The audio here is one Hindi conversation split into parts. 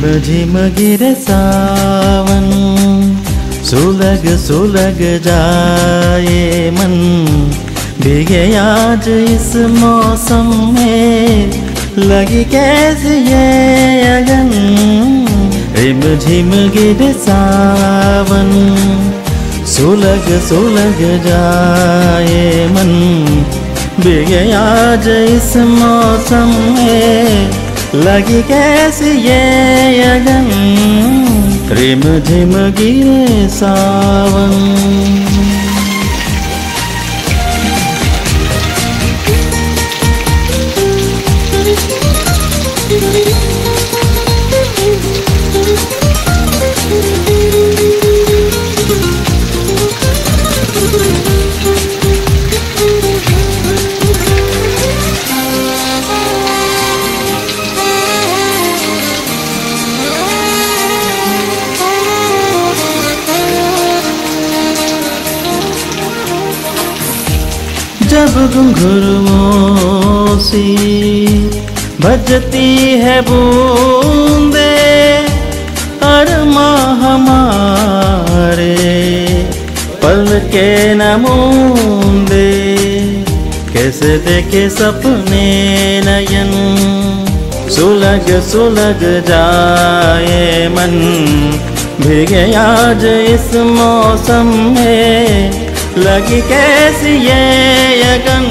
झिम गिरे सावन, सुलग सुलग जाए मन। भीगे आज इस मौसम में, लगी कैसे ये अगन। रिम झिम गिरे सावन, सुलग सुलग जाए मन। भीगे आज इस मौसम में लगी कैसे ये अगन? रिम झिम गिरे सावन। जब घुंघरुओं सी बजती है बूंदे अरमा हमारे पल के नमूंदे। कैसे देखे सपने नयन, सुलग सुलग जाए मन। भीगे आज इस मौसम में लगी कैसी ये अगन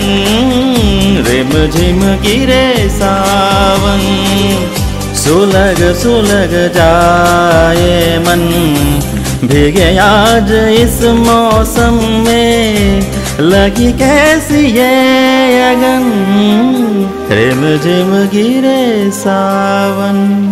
रिम झिम गिरे सावन। सुलग सुलग जाए मन। भीगे आज इस मौसम में। लगी कैसी ये अगन रिम झिम गिरे सावन।